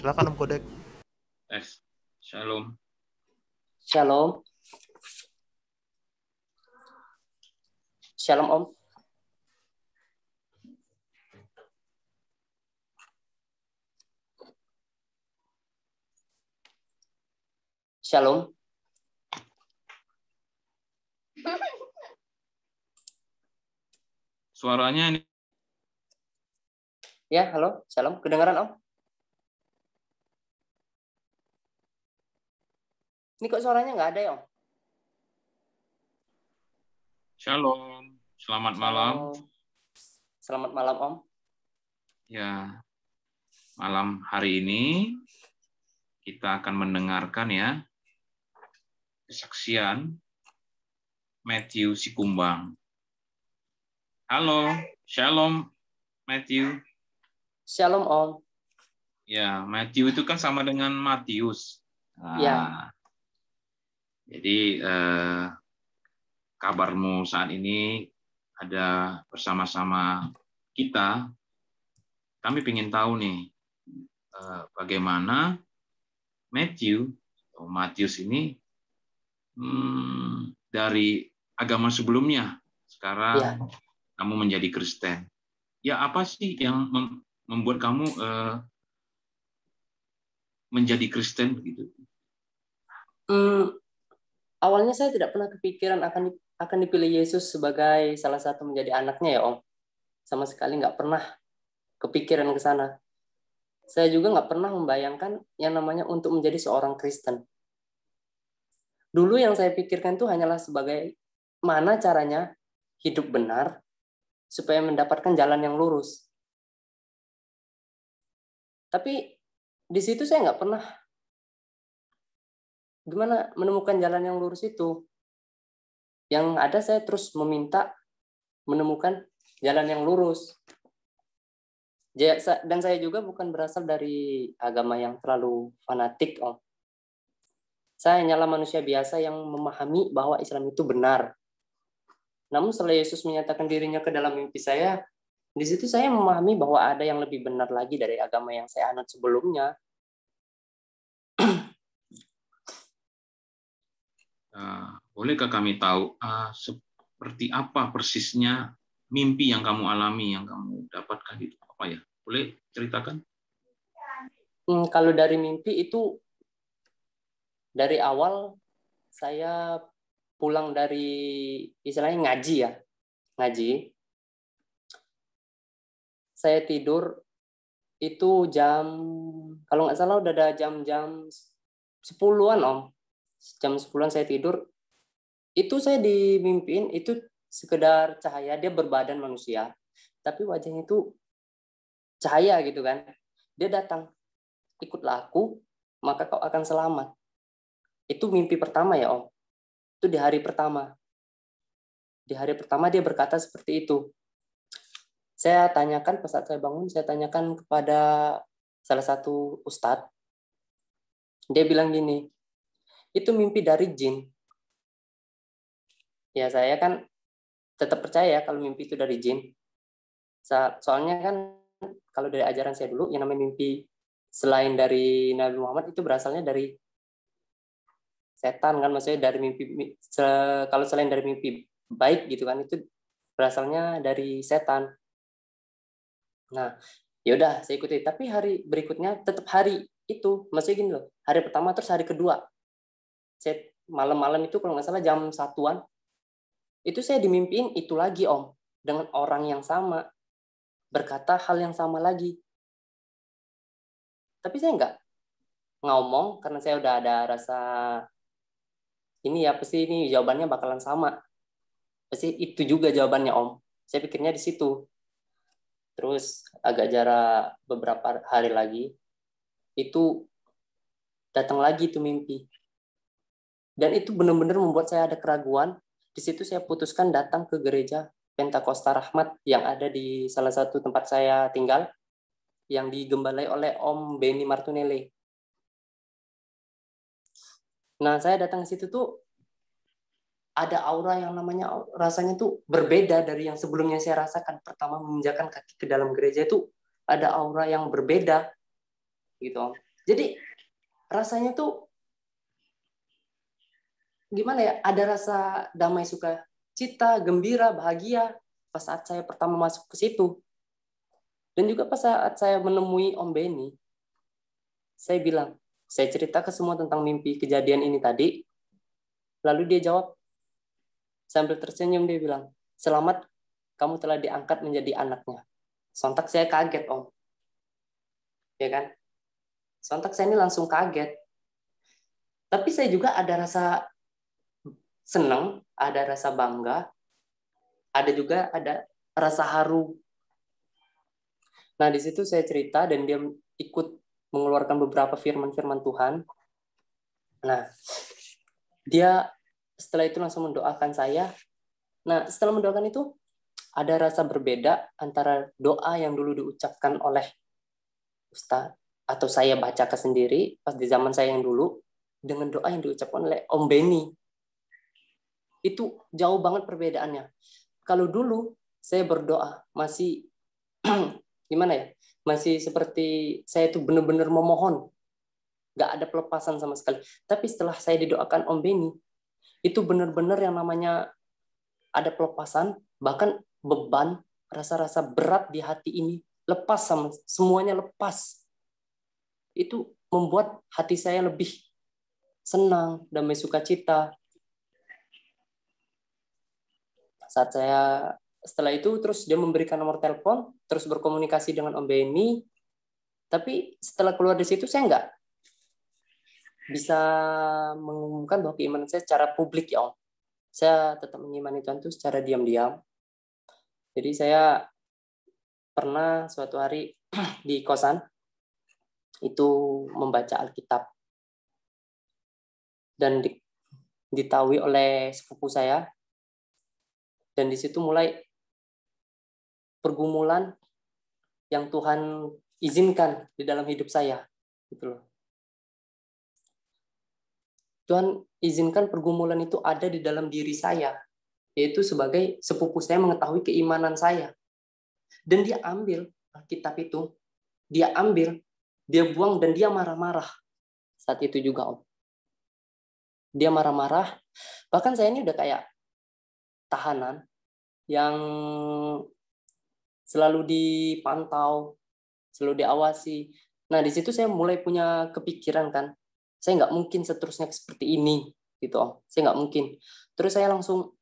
Silakan Om Kodek. Yes. Shalom. Shalom. Shalom Om. Shalom. Suaranya ini Ya, halo. Shalom. Kedengaran Om? Ini kok suaranya nggak ada Om? Shalom. Selamat malam. Shalom. Selamat malam Om. Ya. Malam hari ini kita akan mendengarkan ya kesaksian Matthew Sikumbang. Halo, Shalom Matthew. Shalom Om. Ya, Matthew itu kan sama dengan Matius. Nah, Ya. Jadi eh, kabarmu saat ini ada bersama-sama kita. Kami ingin tahu nih eh, bagaimana Matthew atau Matius ini hmm, dari agama sebelumnya sekarang Ya. kamu menjadi Kristen. Ya apa sih yang mem- membuat kamu eh, menjadi Kristen begitu? Hmm, awalnya saya tidak pernah kepikiran akan akan dipilih Yesus sebagai salah satu menjadi anaknya ya Om. Sama sekali nggak pernah kepikiran ke sana. Saya juga nggak pernah membayangkan yang namanya untuk menjadi seorang Kristen. Dulu yang saya pikirkan itu hanyalah sebagai mana caranya hidup benar supaya mendapatkan jalan yang lurus. Tapi di situ saya nggak pernah gimana menemukan jalan yang lurus itu. Yang ada saya terus meminta menemukan jalan yang lurus. Dan saya juga bukan berasal dari agama yang terlalu fanatik, Om. Saya hanyalah manusia biasa yang memahami bahwa Islam itu benar. Namun setelah Yesus menyatakan dirinya ke dalam mimpi saya, di situ saya memahami bahwa ada yang lebih benar lagi dari agama yang saya anut sebelumnya. Bolehkah kami tahu uh, seperti apa persisnya mimpi yang kamu alami, yang kamu dapatkan itu apa ya? Boleh ceritakan? Hmm, kalau dari mimpi itu dari awal saya pulang dari istilahnya ngaji ya, ngaji. Saya tidur itu jam kalau nggak salah udah ada jam-jam 10-an om. Jam 10-an saya tidur. Itu saya dimimpiin itu sekedar cahaya dia berbadan manusia, tapi wajahnya itu cahaya gitu kan. Dia datang, ikutlah aku, maka kau akan selamat. Itu mimpi pertama ya Om. Itu di hari pertama. Di hari pertama dia berkata seperti itu. Saya tanyakan pas saat saya bangun, saya tanyakan kepada salah satu ustadz. Dia bilang gini, itu mimpi dari jin. Ya saya kan tetap percaya kalau mimpi itu dari jin. So- Soalnya kan kalau dari ajaran saya dulu, yang namanya mimpi selain dari Nabi Muhammad itu berasalnya dari setan kan maksudnya dari mimpi kalau selain dari mimpi baik gitu kan itu berasalnya dari setan. Nah, ya udah saya ikuti. Tapi hari berikutnya tetap hari itu, maksudnya gini loh. Hari pertama terus hari kedua. Saya malam-malam itu kalau nggak salah jam satuan itu saya dimimpiin itu lagi om dengan orang yang sama berkata hal yang sama lagi. Tapi saya nggak ngomong karena saya udah ada rasa ini ya pasti ini jawabannya bakalan sama. Pasti itu juga jawabannya Om. Saya pikirnya di situ. Terus agak jarak beberapa hari lagi itu datang lagi itu mimpi. Dan itu benar-benar membuat saya ada keraguan. Di situ saya putuskan datang ke gereja Pentakosta Rahmat yang ada di salah satu tempat saya tinggal yang digembalai oleh Om Benny Martunele. Nah, saya datang ke situ tuh ada aura yang namanya rasanya tuh berbeda dari yang sebelumnya saya rasakan. Pertama menginjakan kaki ke dalam gereja itu ada aura yang berbeda gitu. Jadi rasanya tuh gimana ya? Ada rasa damai suka cita, gembira, bahagia pas saat saya pertama masuk ke situ. Dan juga pas saat saya menemui Om Benny, saya bilang, saya cerita ke semua tentang mimpi kejadian ini tadi. Lalu dia jawab, sambil tersenyum dia bilang, selamat kamu telah diangkat menjadi anaknya. Sontak saya kaget, Om. Ya kan? Sontak saya ini langsung kaget. Tapi saya juga ada rasa senang, ada rasa bangga, ada juga ada rasa haru. Nah, di situ saya cerita dan dia ikut mengeluarkan beberapa firman-firman Tuhan. Nah, dia setelah itu langsung mendoakan saya. Nah, setelah mendoakan itu ada rasa berbeda antara doa yang dulu diucapkan oleh Ustaz atau saya baca ke sendiri pas di zaman saya yang dulu dengan doa yang diucapkan oleh Om Beni itu jauh banget perbedaannya. Kalau dulu saya berdoa masih gimana ya? Masih seperti saya itu benar-benar memohon. Gak ada pelepasan sama sekali. Tapi setelah saya didoakan Om Beni, itu benar-benar yang namanya ada pelepasan, bahkan beban, rasa-rasa berat di hati ini lepas sama semuanya lepas. Itu membuat hati saya lebih senang, damai sukacita, saat saya setelah itu terus dia memberikan nomor telepon terus berkomunikasi dengan Om Beni tapi setelah keluar dari situ saya nggak bisa mengumumkan bahwa keimanan saya secara publik ya Om. Saya tetap mengimani Tuhan itu secara diam-diam. Jadi saya pernah suatu hari di kosan itu membaca Alkitab. Dan ditahui oleh sepupu saya dan di situ mulai pergumulan yang Tuhan izinkan di dalam hidup saya gitu loh. Tuhan izinkan pergumulan itu ada di dalam diri saya yaitu sebagai sepupu saya mengetahui keimanan saya. Dan dia ambil kitab itu dia ambil dia buang dan dia marah-marah. Saat itu juga om. Dia marah-marah. Bahkan saya ini udah kayak tahanan yang selalu dipantau, selalu diawasi. Nah, di situ saya mulai punya kepikiran kan, saya nggak mungkin seterusnya seperti ini, gitu om. Saya nggak mungkin. Terus saya langsung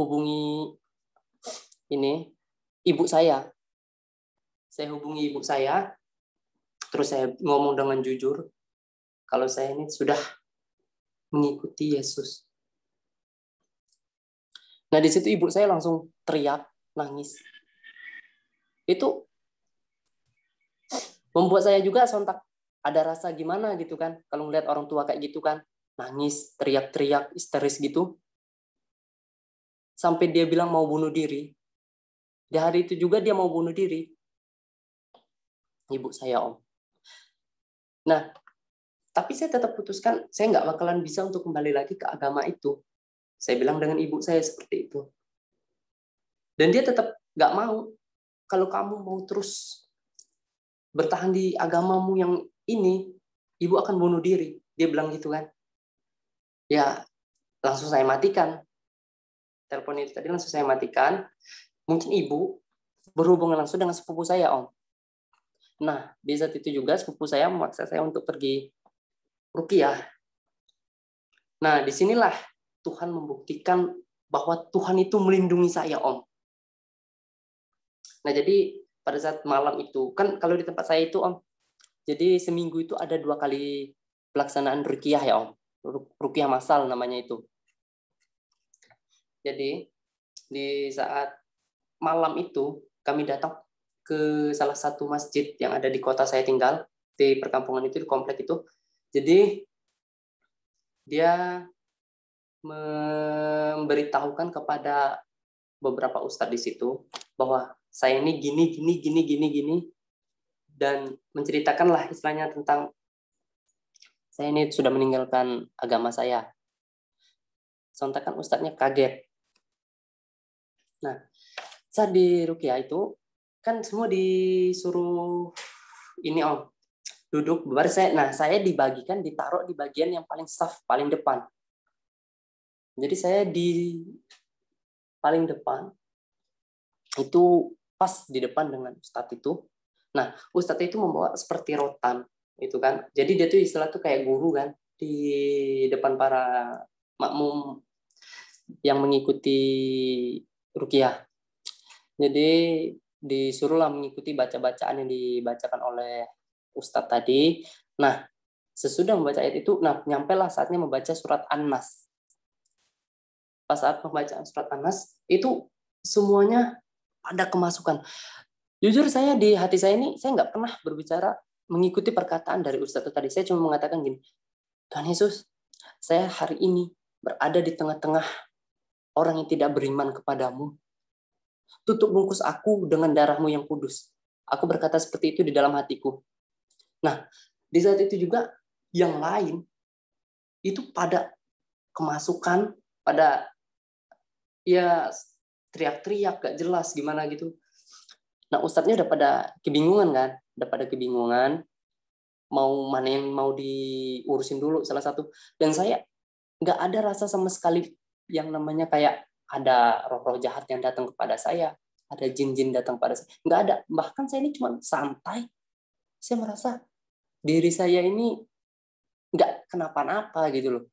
hubungi ini ibu saya. Saya hubungi ibu saya, terus saya ngomong dengan jujur, kalau saya ini sudah mengikuti Yesus. Nah di situ ibu saya langsung teriak, nangis. Itu membuat saya juga sontak. Ada rasa gimana gitu kan kalau melihat orang tua kayak gitu kan nangis teriak-teriak histeris gitu. Sampai dia bilang mau bunuh diri. Di hari itu juga dia mau bunuh diri. Ibu saya om. Nah tapi saya tetap putuskan saya nggak bakalan bisa untuk kembali lagi ke agama itu saya bilang dengan ibu saya seperti itu. Dan dia tetap gak mau. Kalau kamu mau terus bertahan di agamamu yang ini, ibu akan bunuh diri. Dia bilang gitu kan. Ya, langsung saya matikan. Telepon itu tadi langsung saya matikan. Mungkin ibu berhubungan langsung dengan sepupu saya, Om. Nah, di saat itu juga sepupu saya memaksa saya untuk pergi rukiah. Nah, di sinilah Tuhan membuktikan bahwa Tuhan itu melindungi saya, Om. Nah, jadi pada saat malam itu, kan kalau di tempat saya itu, Om, jadi seminggu itu ada dua kali pelaksanaan rukiah ya, Om. Rukiah masal namanya itu. Jadi, di saat malam itu, kami datang ke salah satu masjid yang ada di kota saya tinggal, di perkampungan itu, di komplek itu. Jadi, dia memberitahukan kepada beberapa ustadz di situ bahwa saya ini gini gini gini gini gini dan menceritakanlah istilahnya tentang saya ini sudah meninggalkan agama saya. Sontakan ustadznya kaget. Nah, saat di Rukia itu kan semua disuruh ini om duduk baris saya nah saya dibagikan ditaruh di bagian yang paling saf paling depan jadi saya di paling depan itu pas di depan dengan ustadz itu nah ustadz itu membawa seperti rotan itu kan jadi dia tuh istilah tuh kayak guru kan di depan para makmum yang mengikuti rukiah jadi disuruhlah mengikuti baca-bacaan yang dibacakan oleh Ustadz tadi. Nah, sesudah membaca ayat itu, nah nyampe lah saatnya membaca surat An-Nas. Pas saat pembacaan surat An-Nas, itu semuanya ada kemasukan. Jujur saya di hati saya ini, saya nggak pernah berbicara mengikuti perkataan dari Ustadz tadi. Saya cuma mengatakan gini, Tuhan Yesus, saya hari ini berada di tengah-tengah orang yang tidak beriman kepadamu. Tutup bungkus aku dengan darahmu yang kudus. Aku berkata seperti itu di dalam hatiku. Nah, di saat itu juga yang lain itu pada kemasukan, pada ya teriak-teriak gak jelas gimana gitu. Nah, ustadznya udah pada kebingungan kan, udah pada kebingungan mau mana yang mau diurusin dulu salah satu. Dan saya nggak ada rasa sama sekali yang namanya kayak ada roh-roh jahat yang datang kepada saya, ada jin-jin datang pada saya. Nggak ada. Bahkan saya ini cuma santai. Saya merasa diri saya ini nggak kenapa-napa gitu loh.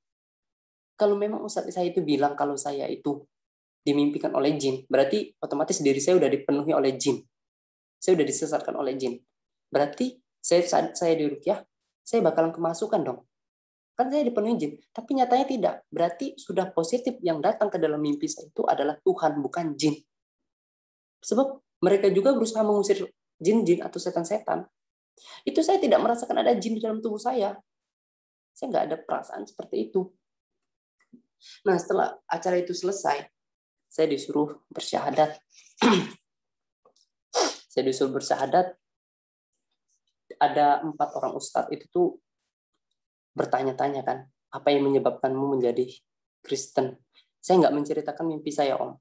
Kalau memang Ustadz saya itu bilang kalau saya itu dimimpikan oleh jin, berarti otomatis diri saya udah dipenuhi oleh jin. Saya udah disesatkan oleh jin. Berarti saya saat saya di rukyah, saya bakalan kemasukan dong. Kan saya dipenuhi jin, tapi nyatanya tidak. Berarti sudah positif yang datang ke dalam mimpi saya itu adalah Tuhan, bukan jin. Sebab mereka juga berusaha mengusir jin-jin atau setan-setan itu saya tidak merasakan ada jin di dalam tubuh saya. Saya nggak ada perasaan seperti itu. Nah, setelah acara itu selesai, saya disuruh bersyahadat. saya disuruh bersyahadat. Ada empat orang ustadz itu tuh bertanya-tanya kan, apa yang menyebabkanmu menjadi Kristen? Saya nggak menceritakan mimpi saya, Om.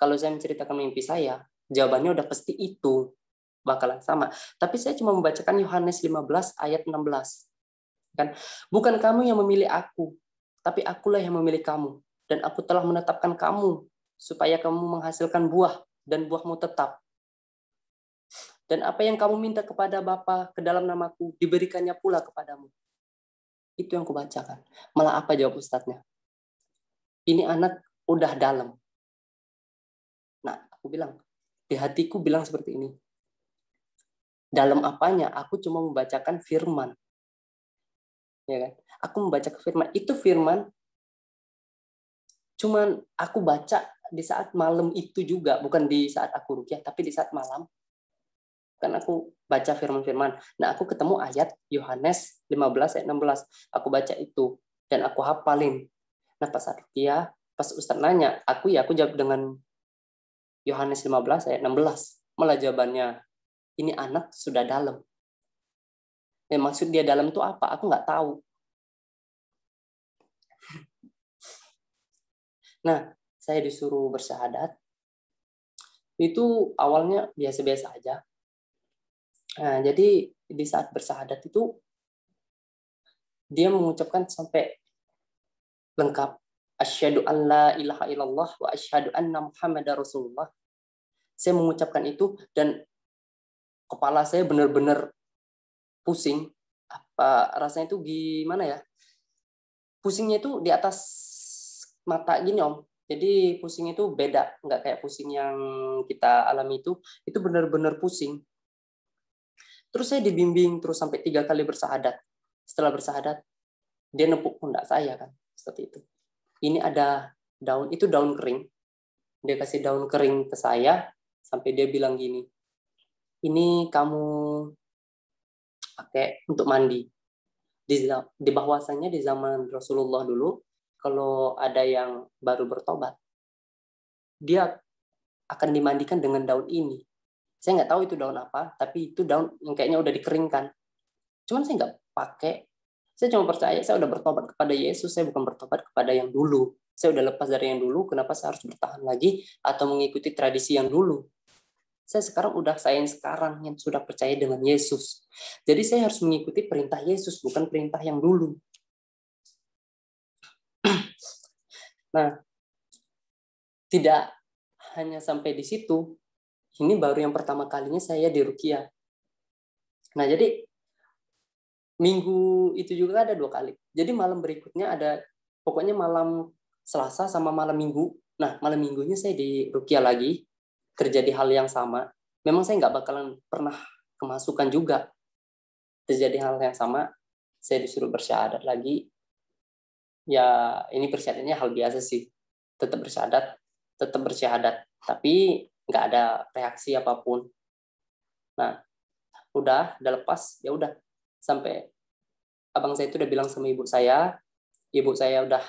Kalau saya menceritakan mimpi saya, jawabannya udah pasti itu bakalan sama. Tapi saya cuma membacakan Yohanes 15 ayat 16. Kan? Bukan kamu yang memilih aku, tapi akulah yang memilih kamu dan aku telah menetapkan kamu supaya kamu menghasilkan buah dan buahmu tetap. Dan apa yang kamu minta kepada Bapa ke dalam namaku diberikannya pula kepadamu. Itu yang kubacakan. Malah apa jawab ustadznya? Ini anak udah dalam. Nah, aku bilang, di hatiku bilang seperti ini dalam apanya aku cuma membacakan firman ya kan aku membaca firman itu firman cuman aku baca di saat malam itu juga bukan di saat aku rukyah tapi di saat malam kan aku baca firman-firman nah aku ketemu ayat Yohanes 15 ayat 16 aku baca itu dan aku hafalin nah pas rukyah pas Ustaz nanya aku ya aku jawab dengan Yohanes 15 ayat 16 malah jawabannya ini anak sudah dalam. Ya, maksud dia dalam itu apa? Aku nggak tahu. Nah, saya disuruh bersyahadat. Itu awalnya biasa-biasa aja. Nah, jadi di saat bersyahadat itu dia mengucapkan sampai lengkap asyhadu an la ilaha illallah wa asyhadu anna muhammadar rasulullah. Saya mengucapkan itu dan kepala saya benar-benar pusing. Apa rasanya itu gimana ya? Pusingnya itu di atas mata gini om. Jadi pusing itu beda, nggak kayak pusing yang kita alami itu. Itu benar-benar pusing. Terus saya dibimbing terus sampai tiga kali bersahadat. Setelah bersahadat, dia nepuk pundak saya kan, seperti itu. Ini ada daun, itu daun kering. Dia kasih daun kering ke saya, sampai dia bilang gini, ini kamu pakai untuk mandi. Di, di bahwasannya di zaman Rasulullah dulu, kalau ada yang baru bertobat, dia akan dimandikan dengan daun ini. Saya nggak tahu itu daun apa, tapi itu daun yang kayaknya udah dikeringkan. Cuman saya nggak pakai. Saya cuma percaya, saya udah bertobat kepada Yesus, saya bukan bertobat kepada yang dulu. Saya udah lepas dari yang dulu, kenapa saya harus bertahan lagi atau mengikuti tradisi yang dulu? Saya sekarang udah saya sekarang yang sudah percaya dengan Yesus. Jadi saya harus mengikuti perintah Yesus, bukan perintah yang dulu. Nah, tidak hanya sampai di situ. Ini baru yang pertama kalinya saya di Rukia. Nah, jadi minggu itu juga ada dua kali. Jadi malam berikutnya ada, pokoknya malam Selasa sama malam Minggu. Nah, malam Minggunya saya di Rukia lagi, terjadi hal yang sama. Memang saya nggak bakalan pernah kemasukan juga. Terjadi hal yang sama, saya disuruh bersyahadat lagi. Ya, ini bersyahadatnya hal biasa sih. Tetap bersyahadat, tetap bersyahadat. Tapi nggak ada reaksi apa pun. Nah, udah, udah lepas, ya udah. Sampai abang saya itu udah bilang sama ibu saya, ibu saya udah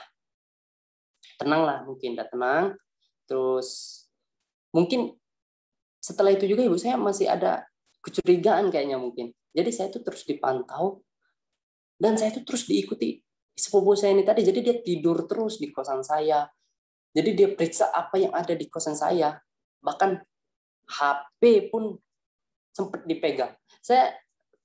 tenang lah mungkin udah tenang terus mungkin setelah itu juga ibu saya masih ada kecurigaan kayaknya mungkin jadi saya itu terus dipantau dan saya itu terus diikuti sepupu saya ini tadi. Jadi dia tidur terus di kosan saya. Jadi dia periksa apa yang ada di kosan saya. Bahkan HP pun sempat dipegang. Saya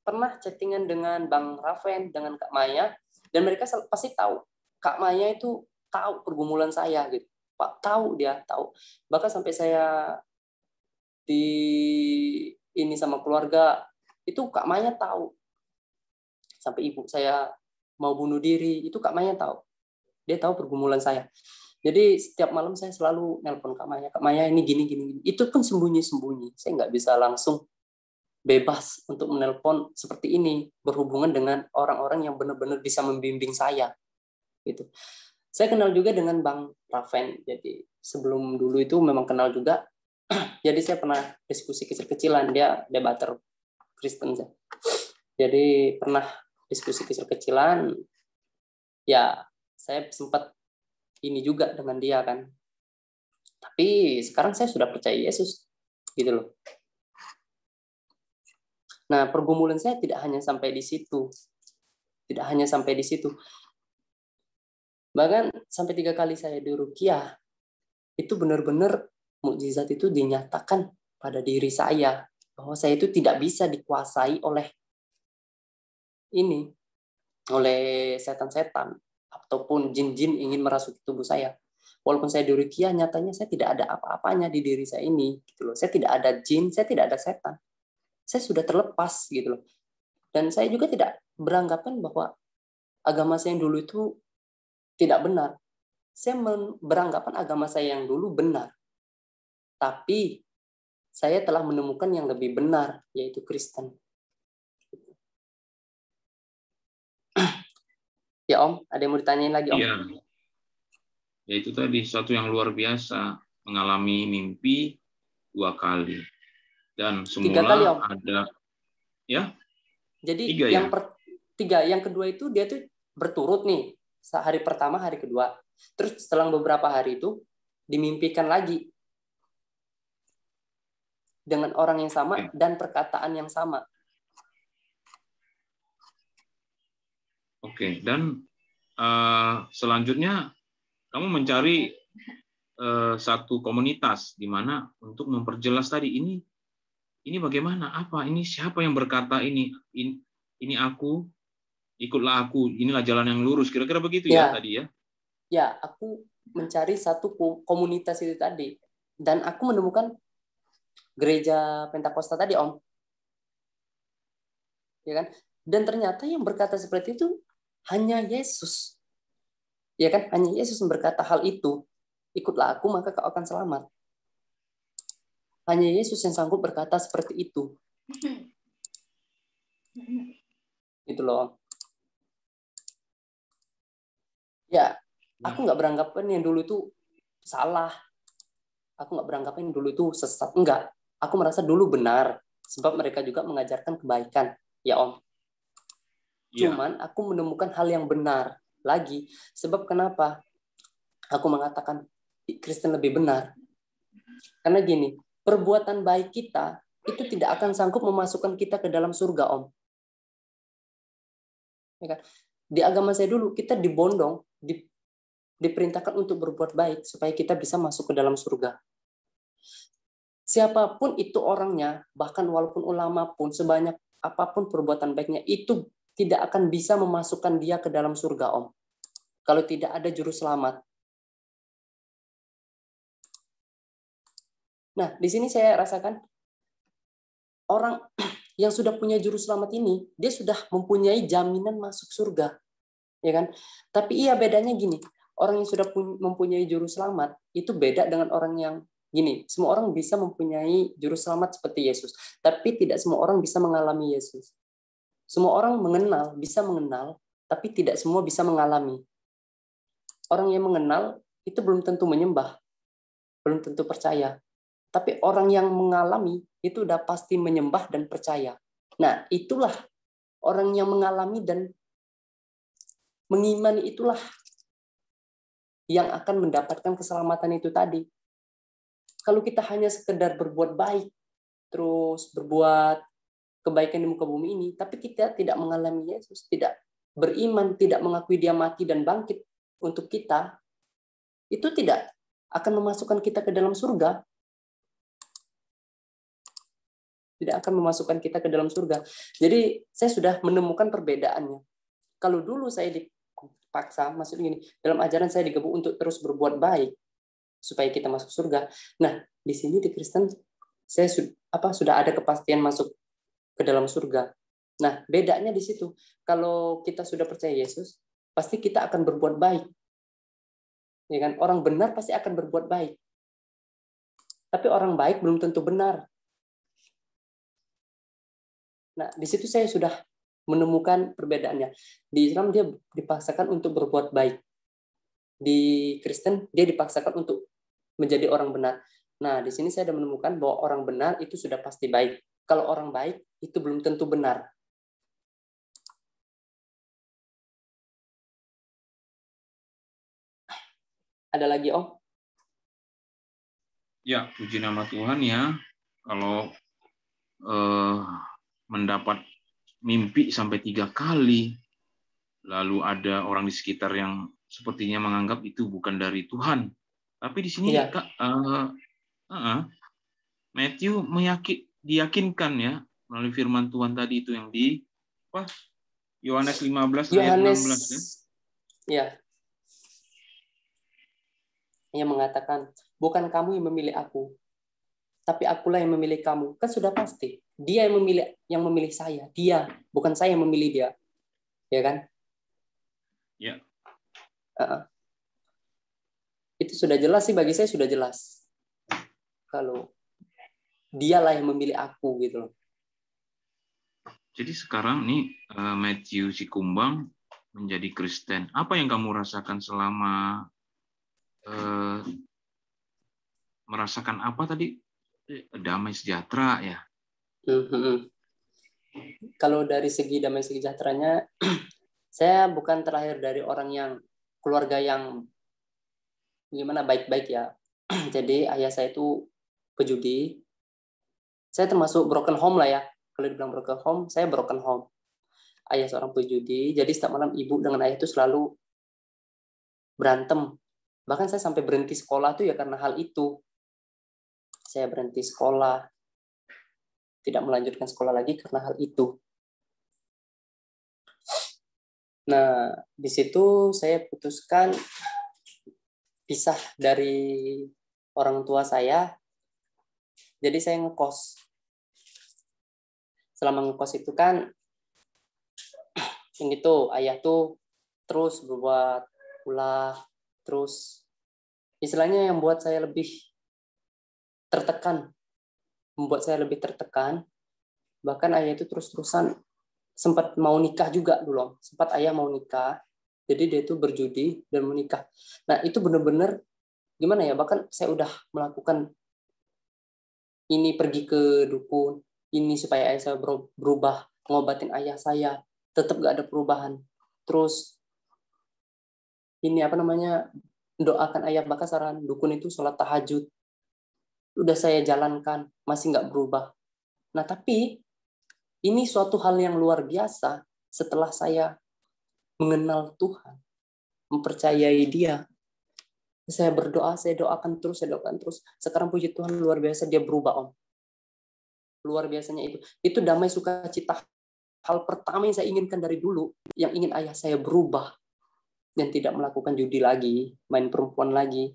pernah chattingan dengan Bang Raven dengan Kak Maya dan mereka pasti tahu. Kak Maya itu tahu pergumulan saya gitu. Pak tahu dia tahu. Bahkan sampai saya di ini sama keluarga itu kak Maya tahu. Sampai ibu saya mau bunuh diri itu kak Maya tahu dia tahu pergumulan saya jadi setiap malam saya selalu nelpon kak Maya kak Maya ini gini gini, gini. itu pun sembunyi sembunyi saya nggak bisa langsung bebas untuk menelpon seperti ini berhubungan dengan orang-orang yang benar-benar bisa membimbing saya gitu saya kenal juga dengan Bang Raven. Jadi sebelum dulu itu memang kenal juga. Jadi saya pernah diskusi kecil-kecilan. Dia debater Kristen. Jadi pernah diskusi kecil-kecilan. Ya saya sempat ini juga dengan dia kan. Tapi sekarang saya sudah percaya Yesus. Gitu loh. Nah, pergumulan saya tidak hanya sampai di situ. Tidak hanya sampai di situ. Bahkan sampai tiga kali saya di Rukiah, itu benar-benar mukjizat itu dinyatakan pada diri saya bahwa saya itu tidak bisa dikuasai oleh ini oleh setan-setan ataupun jin-jin ingin merasuki tubuh saya. Walaupun saya di Rukiah, nyatanya saya tidak ada apa-apanya di diri saya ini, gitu loh. Saya tidak ada jin, saya tidak ada setan. Saya sudah terlepas, gitu loh. Dan saya juga tidak beranggapan bahwa agama saya yang dulu itu tidak benar. Saya beranggapan agama saya yang dulu benar. Tapi saya telah menemukan yang lebih benar, yaitu Kristen. Ya Om, ada yang mau ditanyain lagi Om? Iya. Ya itu tadi satu yang luar biasa, mengalami mimpi dua kali. Dan semula tiga kali, om. ada ya. Jadi tiga, yang ya? per, tiga, yang kedua itu dia tuh berturut nih hari pertama, hari kedua. Terus setelah beberapa hari itu dimimpikan lagi dengan orang yang sama dan perkataan yang sama. Oke, dan uh, selanjutnya kamu mencari uh, satu komunitas di mana untuk memperjelas tadi ini ini bagaimana apa ini siapa yang berkata ini ini, ini aku ikutlah aku, inilah jalan yang lurus. Kira-kira begitu ya, ya tadi ya? Ya, aku mencari satu komunitas itu tadi. Dan aku menemukan gereja Pentakosta tadi, Om. Ya kan? Dan ternyata yang berkata seperti itu hanya Yesus. Ya kan? Hanya Yesus yang berkata hal itu. Ikutlah aku, maka kau akan selamat. Hanya Yesus yang sanggup berkata seperti itu. Itu loh. ya aku nggak beranggapan yang dulu itu salah aku nggak beranggapan yang dulu itu sesat enggak aku merasa dulu benar sebab mereka juga mengajarkan kebaikan ya om ya. cuman aku menemukan hal yang benar lagi sebab kenapa aku mengatakan Kristen lebih benar karena gini perbuatan baik kita itu tidak akan sanggup memasukkan kita ke dalam surga om ya kan? di agama saya dulu kita dibondong di, diperintahkan untuk berbuat baik supaya kita bisa masuk ke dalam surga. siapa pun itu orangnya, bahkan walaupun ulama pun sebanyak apa pun perbuatan baiknya itu tidak akan bisa memasukkan dia ke dalam surga, Om. Kalau tidak ada juru selamat. Nah, di sini saya rasakan orang yang sudah punya juru selamat ini, dia sudah mempunyai jaminan masuk surga. Ya kan? Tapi iya bedanya gini, orang yang sudah mempunyai juru selamat itu beda dengan orang yang gini, semua orang bisa mempunyai juru selamat seperti Yesus, tapi tidak semua orang bisa mengalami Yesus. Semua orang mengenal, bisa mengenal, tapi tidak semua bisa mengalami. Orang yang mengenal itu belum tentu menyembah, belum tentu percaya. Tapi orang yang mengalami itu udah pasti menyembah dan percaya. Nah, itulah orang yang mengalami dan mengimani itulah yang akan mendapatkan keselamatan itu tadi. Kalau kita hanya sekedar berbuat baik, terus berbuat kebaikan di muka bumi ini, tapi kita tidak mengalami Yesus, tidak beriman, tidak mengakui dia mati dan bangkit untuk kita, itu tidak akan memasukkan kita ke dalam surga, tidak akan memasukkan kita ke dalam surga. Jadi saya sudah menemukan perbedaannya. Kalau dulu saya dipaksa, maksudnya gini, dalam ajaran saya digebuk untuk terus berbuat baik supaya kita masuk surga. Nah, di sini di Kristen saya apa sudah ada kepastian masuk ke dalam surga. Nah, bedanya di situ. Kalau kita sudah percaya Yesus, pasti kita akan berbuat baik. Ya kan? Orang benar pasti akan berbuat baik. Tapi orang baik belum tentu benar. Nah, di situ saya sudah menemukan perbedaannya. Di Islam dia dipaksakan untuk berbuat baik. Di Kristen dia dipaksakan untuk menjadi orang benar. Nah, di sini saya sudah menemukan bahwa orang benar itu sudah pasti baik. Kalau orang baik itu belum tentu benar. Ada lagi, Om? Ya, puji nama Tuhan ya. Kalau eh, mendapat mimpi sampai tiga kali, lalu ada orang di sekitar yang sepertinya menganggap itu bukan dari Tuhan. Tapi di sini ya. Kak, uh, uh, Matthew meyakin, diyakinkan ya melalui firman Tuhan tadi itu yang di apa? Yohanes 15 Yohanes, ayat 16 ya. Ya. Ia mengatakan, bukan kamu yang memilih aku, tapi akulah yang memilih kamu. Kan sudah pasti. Dia yang memilih yang memilih saya. Dia, bukan saya yang memilih dia. Ya kan? Ya. Uh, itu sudah jelas sih bagi saya sudah jelas. Kalau dialah yang memilih aku gitu loh. Jadi sekarang nih eh, Matthew Sikumbang menjadi Kristen. Apa yang kamu rasakan selama eh, merasakan apa tadi eh, damai sejahtera ya? Mm-hmm. Kalau dari segi damai sejahteranya, saya bukan terlahir dari orang yang keluarga yang gimana baik-baik ya. Jadi ayah saya itu pejudi. Saya termasuk broken home lah ya. Kalau dibilang broken home, saya broken home. Ayah seorang pejudi. Jadi setiap malam ibu dengan ayah itu selalu berantem. Bahkan saya sampai berhenti sekolah tuh ya karena hal itu. Saya berhenti sekolah, tidak melanjutkan sekolah lagi karena hal itu. Nah, di situ saya putuskan pisah dari orang tua saya. Jadi saya ngekos. Selama ngekos itu kan ini tuh ayah tuh terus berbuat ulah, terus istilahnya yang buat saya lebih tertekan membuat saya lebih tertekan. Bahkan ayah itu terus-terusan sempat mau nikah juga dulu. Sempat ayah mau nikah. Jadi dia itu berjudi dan menikah. Nah, itu benar-benar gimana ya? Bahkan saya udah melakukan ini pergi ke dukun, ini supaya ayah saya berubah, ngobatin ayah saya, tetap gak ada perubahan. Terus ini apa namanya? doakan ayah bakal saran dukun itu sholat tahajud udah saya jalankan masih nggak berubah. Nah tapi ini suatu hal yang luar biasa setelah saya mengenal Tuhan, mempercayai Dia. Saya berdoa, saya doakan terus, saya doakan terus. Sekarang puji Tuhan luar biasa dia berubah, Om. Luar biasanya itu. Itu damai sukacita. Hal pertama yang saya inginkan dari dulu, yang ingin ayah saya berubah dan tidak melakukan judi lagi, main perempuan lagi.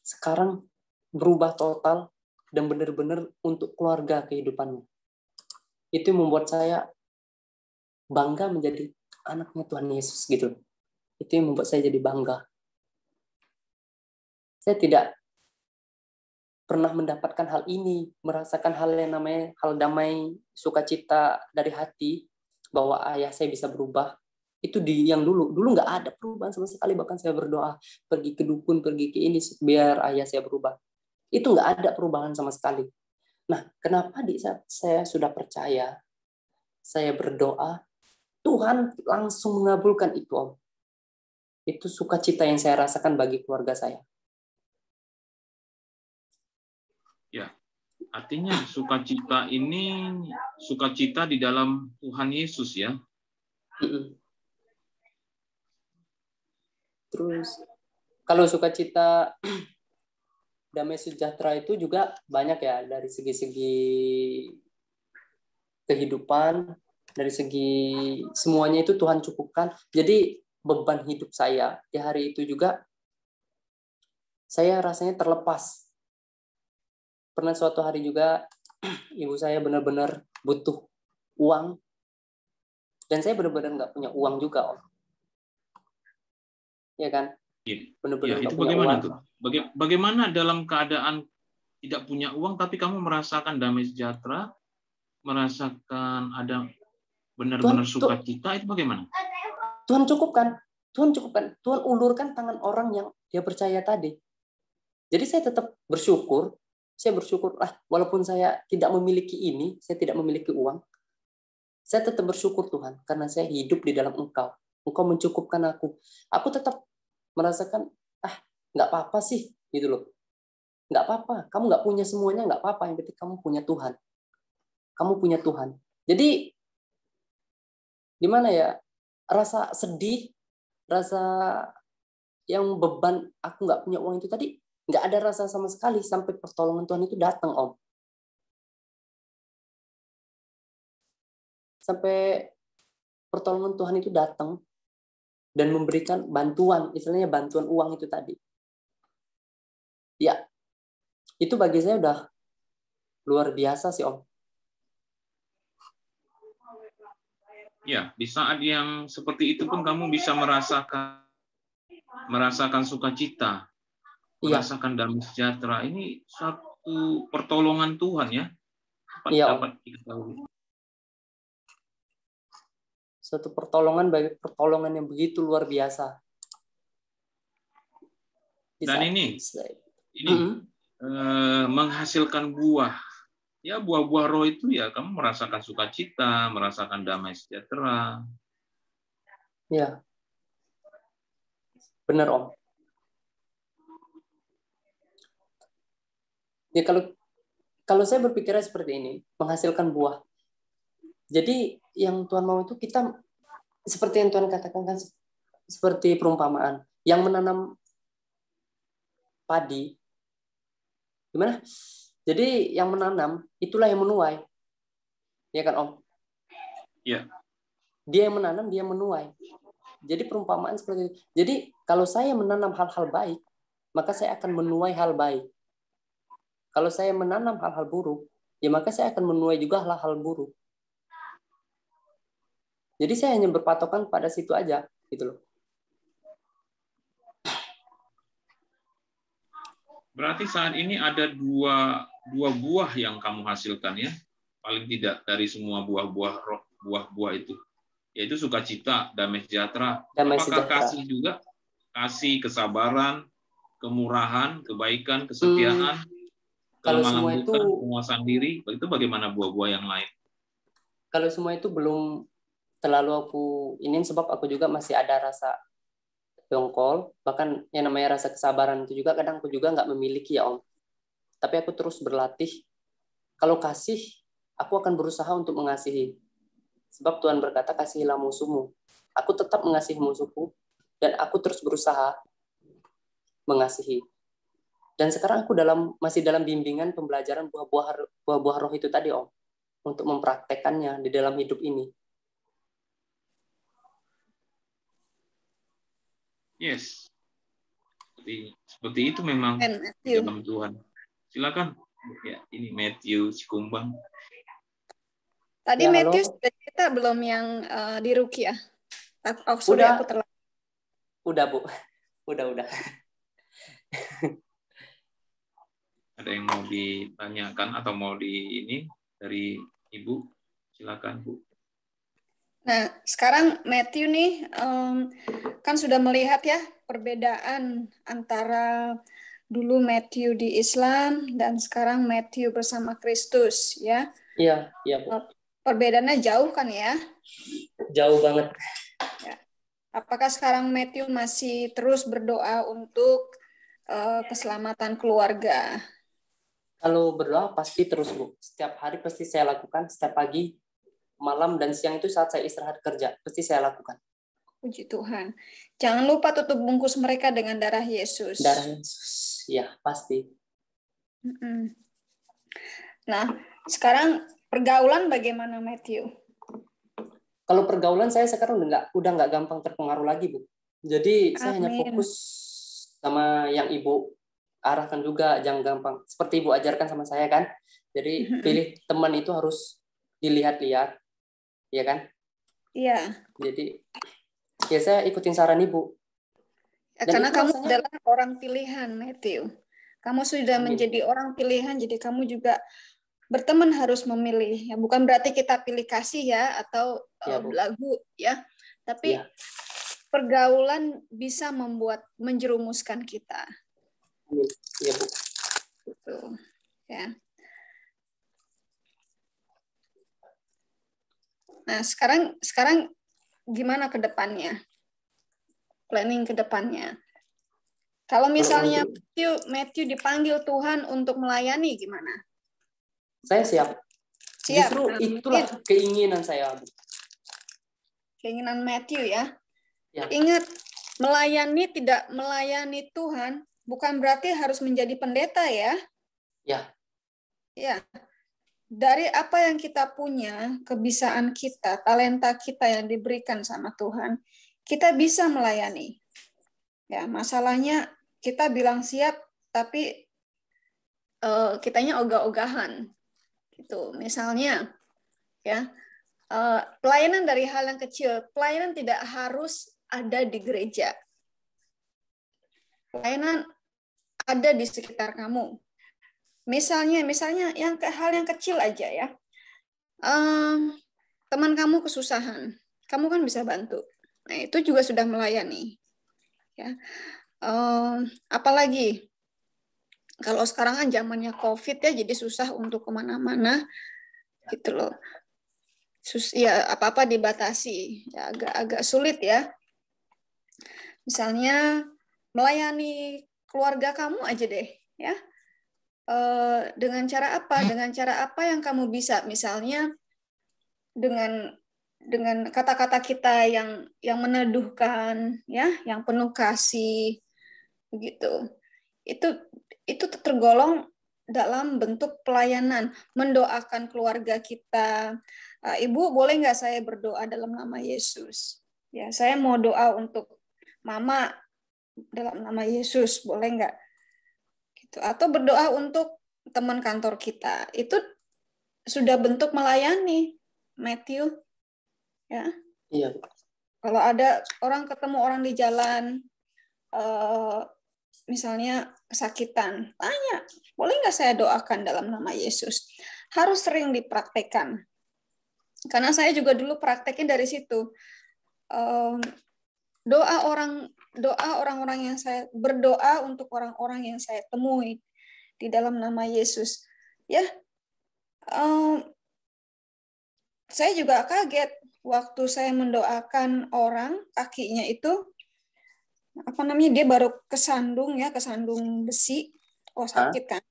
Sekarang berubah total dan benar-benar untuk keluarga kehidupannya. Itu membuat saya bangga menjadi anaknya Tuhan Yesus gitu. Itu yang membuat saya jadi bangga. Saya tidak pernah mendapatkan hal ini, merasakan hal yang namanya hal damai, sukacita dari hati bahwa ayah saya bisa berubah. Itu di yang dulu, dulu nggak ada perubahan sama sekali. Bahkan saya berdoa pergi ke dukun, pergi ke ini biar ayah saya berubah. Itu nggak ada perubahan sama sekali. Nah, kenapa di saat saya sudah percaya, saya berdoa, Tuhan langsung mengabulkan itu, Om. Itu sukacita yang saya rasakan bagi keluarga saya. Artinya sukacita ini sukacita di dalam Tuhan Yesus ya. Terus kalau sukacita damai sejahtera itu juga banyak ya dari segi-segi kehidupan, dari segi semuanya itu Tuhan cukupkan. Jadi beban hidup saya di hari itu juga saya rasanya terlepas pernah suatu hari juga ibu saya benar-benar butuh uang. Dan saya benar-benar nggak punya uang juga om. Ya kan? Iya. benar-benar ya, itu bagaimana uang. tuh? Bagaimana dalam keadaan tidak punya uang tapi kamu merasakan damai sejahtera merasakan ada benar-benar sukacita itu bagaimana? Tuhan cukupkan. Tuhan cukupkan. Tuhan ulurkan tangan orang yang dia percaya tadi. Jadi saya tetap bersyukur saya bersyukur lah walaupun saya tidak memiliki ini, saya tidak memiliki uang, saya tetap bersyukur Tuhan karena saya hidup di dalam Engkau. Engkau mencukupkan aku. Aku tetap merasakan ah nggak apa-apa sih gitu loh. Nggak apa-apa. Kamu nggak punya semuanya nggak apa-apa. Yang penting kamu punya Tuhan. Kamu punya Tuhan. Jadi gimana ya rasa sedih, rasa yang beban aku nggak punya uang itu tadi nggak ada rasa sama sekali sampai pertolongan Tuhan itu datang om. Sampai pertolongan Tuhan itu datang dan memberikan bantuan istilahnya bantuan uang itu tadi. Ya itu bagi saya udah luar biasa sih om. Ya di saat yang seperti itu pun kamu bisa merasakan merasakan sukacita. Merasakan damai sejahtera ini satu pertolongan Tuhan ya dapat, iya. dapat Satu pertolongan bagi pertolongan yang begitu luar biasa. Bisa. Dan ini ini mm -hmm. eh, menghasilkan buah. Ya buah-buah roh itu ya kamu merasakan sukacita, merasakan damai sejahtera. Ya. Benar Om. Ya kalau kalau saya berpikirnya seperti ini menghasilkan buah. Jadi yang Tuhan mau itu kita seperti yang Tuhan katakan kan seperti perumpamaan. Yang menanam padi gimana? Jadi yang menanam itulah yang menuai. Ya kan om? Ya. Dia yang menanam dia yang menuai. Jadi perumpamaan seperti itu. Jadi kalau saya menanam hal-hal baik maka saya akan menuai hal baik kalau saya menanam hal-hal buruk, ya maka saya akan menuai juga hal-hal buruk. Jadi saya hanya berpatokan pada situ aja, gitu loh. Berarti saat ini ada dua dua buah yang kamu hasilkan ya, paling tidak dari semua buah-buah buah-buah itu, yaitu sukacita, damai sejahtera. Damai Apakah sejahtera. kasih juga? Kasih, kesabaran, kemurahan, kebaikan, kesetiaan, hmm kalau semua itu penguasaan diri, itu bagaimana buah-buah yang lain? Kalau semua itu belum terlalu aku ini sebab aku juga masih ada rasa dongkol, bahkan yang namanya rasa kesabaran itu juga kadang aku juga nggak memiliki ya om. Tapi aku terus berlatih. Kalau kasih, aku akan berusaha untuk mengasihi. Sebab Tuhan berkata kasihilah musuhmu. Aku tetap mengasihi musuhku dan aku terus berusaha mengasihi. Dan sekarang aku dalam masih dalam bimbingan pembelajaran buah-buah buah-buah roh itu tadi Om untuk mempraktekannya di dalam hidup ini. Yes. Seperti, seperti itu memang di dalam Tuhan. Silakan. Ya, ini Matthew Sikumbang. Tadi ya, Matthew sudah cerita belum yang uh, di Rukia? Aku, oh, udah, aku terlalu. Udah, Bu. Udah, udah. Ada yang mau ditanyakan atau mau di ini dari Ibu? Silakan, Bu. Nah, sekarang Matthew nih um, kan sudah melihat ya perbedaan antara dulu Matthew di Islam dan sekarang Matthew bersama Kristus ya. Iya, iya, Bu. Perbedaannya jauh kan ya? Jauh banget. Ya. Apakah sekarang Matthew masih terus berdoa untuk uh, keselamatan keluarga? Kalau berdoa pasti terus Bu. Setiap hari pasti saya lakukan, setiap pagi, malam dan siang itu saat saya istirahat kerja, pasti saya lakukan. Puji Tuhan. Jangan lupa tutup bungkus mereka dengan darah Yesus. Darah Yesus, ya pasti. Nah, sekarang pergaulan bagaimana Matthew? Kalau pergaulan saya sekarang udah nggak udah nggak gampang terpengaruh lagi bu. Jadi Amin. saya hanya fokus sama yang ibu arahkan juga jangan gampang seperti ibu ajarkan sama saya kan. Jadi pilih teman itu harus dilihat-lihat ya kan? Iya. Jadi ya saya ikutin saran ibu. Ya, karena kamu rasanya... adalah orang pilihan Matthew. Kamu sudah Amin. menjadi orang pilihan jadi kamu juga berteman harus memilih. Ya bukan berarti kita pilih kasih ya atau ya, uh, lagu ya. Tapi ya. pergaulan bisa membuat menjerumuskan kita Amin. Iya, Bu. Gitu. Ya. Nah, sekarang sekarang gimana ke depannya? Planning ke depannya. Kalau misalnya Matthew, Matthew dipanggil Tuhan untuk melayani gimana? Saya siap. Siap. Justru nah, itulah mungkin. keinginan saya. Keinginan Matthew ya. ya. Ingat, melayani tidak melayani Tuhan bukan berarti harus menjadi pendeta ya. Ya. Ya. Dari apa yang kita punya, kebisaan kita, talenta kita yang diberikan sama Tuhan, kita bisa melayani. Ya, masalahnya kita bilang siap tapi uh, kitanya ogah-ogahan. Gitu. Misalnya ya, uh, pelayanan dari hal yang kecil, pelayanan tidak harus ada di gereja pelayanan ada di sekitar kamu. Misalnya, misalnya yang ke hal yang kecil aja ya. Um, teman kamu kesusahan, kamu kan bisa bantu. Nah itu juga sudah melayani. Ya. Um, apalagi kalau sekarang kan zamannya COVID ya, jadi susah untuk ke mana-mana gitu loh. Sus, ya apa-apa dibatasi, ya agak agak sulit ya. Misalnya melayani keluarga kamu aja deh, ya. Uh, dengan cara apa? Dengan cara apa yang kamu bisa? Misalnya dengan dengan kata-kata kita yang yang meneduhkan, ya, yang penuh kasih, begitu. Itu itu tergolong dalam bentuk pelayanan, mendoakan keluarga kita. Uh, Ibu, boleh nggak saya berdoa dalam nama Yesus? Ya, saya mau doa untuk Mama dalam nama Yesus, boleh nggak? Gitu. Atau berdoa untuk teman kantor kita. Itu sudah bentuk melayani, Matthew. Ya. Iya. Kalau ada orang ketemu orang di jalan, uh, misalnya kesakitan, tanya, boleh nggak saya doakan dalam nama Yesus? Harus sering dipraktekkan. Karena saya juga dulu praktekin dari situ. Um, doa orang doa orang-orang yang saya berdoa untuk orang-orang yang saya temui di dalam nama Yesus. Ya, um, saya juga kaget waktu saya mendoakan orang kakinya itu apa namanya dia baru kesandung ya kesandung besi. Oh sakit kan?